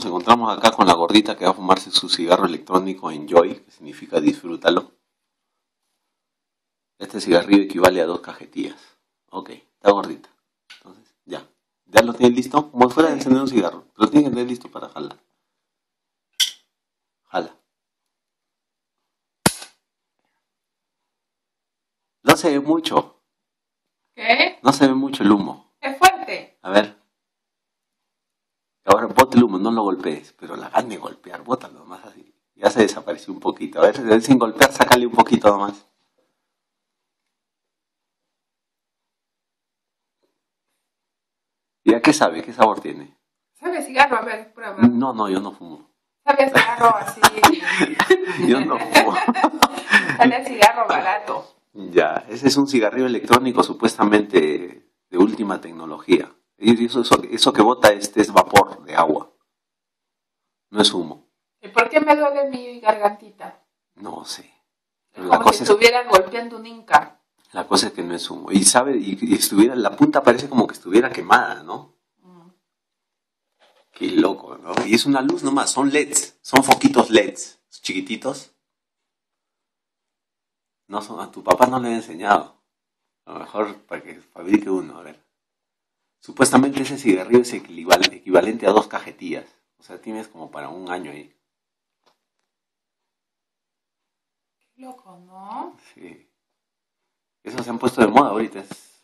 Nos encontramos acá con la gordita que va a fumarse su cigarro electrónico Enjoy, que significa disfrútalo. Este cigarrillo equivale a dos cajetillas. Ok, está gordita. Entonces, ya. ¿Ya lo tienes listo? Como fuera de encender un cigarro. Lo tienes que tener listo para jalar. Jala. No se ve mucho. ¿Qué? No se ve mucho el humo. Es fuerte. A ver. Ahora bote el humo, no lo golpees, pero la gana de golpear, bótalo más así. Ya se desapareció un poquito. A ver, sin golpear, sácale un poquito nomás. ¿Y a qué sabe? ¿Qué sabor tiene? ¿Sabe cigarro? A ver, prueba. No, no, yo no fumo. Sabe cigarro así. yo no fumo. Sabe cigarro barato. Ya, ese es un cigarrillo electrónico supuestamente de última tecnología. Y eso, eso, que bota este es vapor de agua. No es humo. ¿Y por qué me duele mi gargantita? No sé. Es como si estuvieran golpeando un inca. La cosa es que no es humo. Y sabe, y, estuviera, la punta parece como que estuviera quemada, ¿no? Mm. Qué loco, ¿no? Y es una luz nomás, son LEDs, son foquitos LEDs, chiquititos. No son, a tu papá no le he enseñado. A lo mejor para que fabrique uno, a ver. Supuestamente ese cigarrillo es equivalente a dos cajetillas. O sea, tienes como para un año ahí. Qué loco, ¿no? Sí. Eso se han puesto de moda ahorita. Es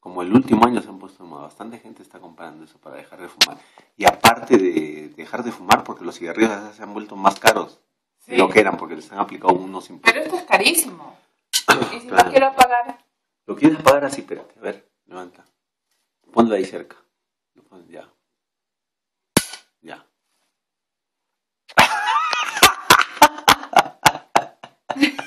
como el último año se han puesto de moda. Bastante gente está comprando eso para dejar de fumar. Y aparte de dejar de fumar, porque los cigarrillos se han vuelto más caros de lo que eran, porque les han aplicado unos impuestos. Pero esto es carísimo. ¿Y si lo quiero pagar? ¿Lo quieres pagar así? Espérate, a ver, levanta. Ponlo ahí cerca. Ya. Ya.